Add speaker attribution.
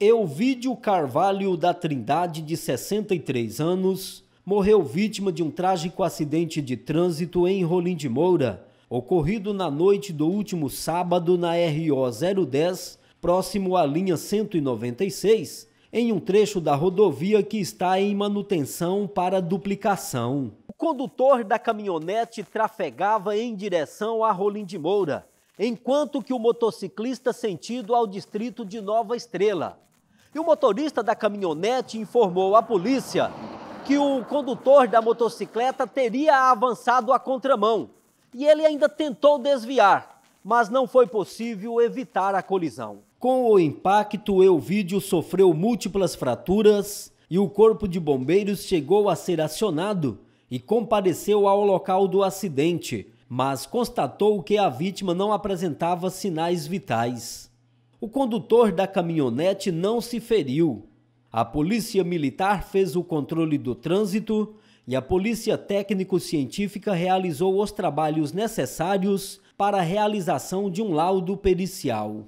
Speaker 1: Elvídio Carvalho da Trindade, de 63 anos, morreu vítima de um trágico acidente de trânsito em Rolim de Moura, ocorrido na noite do último sábado na RO 010, próximo à linha 196, em um trecho da rodovia que está em manutenção para duplicação. O condutor da caminhonete trafegava em direção a Rolim de Moura, enquanto que o motociclista sentido ao distrito de Nova Estrela. E o motorista da caminhonete informou à polícia que o condutor da motocicleta teria avançado a contramão e ele ainda tentou desviar, mas não foi possível evitar a colisão. Com o impacto, Elvídio sofreu múltiplas fraturas e o corpo de bombeiros chegou a ser acionado e compareceu ao local do acidente, mas constatou que a vítima não apresentava sinais vitais. O condutor da caminhonete não se feriu, a Polícia Militar fez o controle do trânsito e a Polícia Técnico-Científica realizou os trabalhos necessários para a realização de um laudo pericial.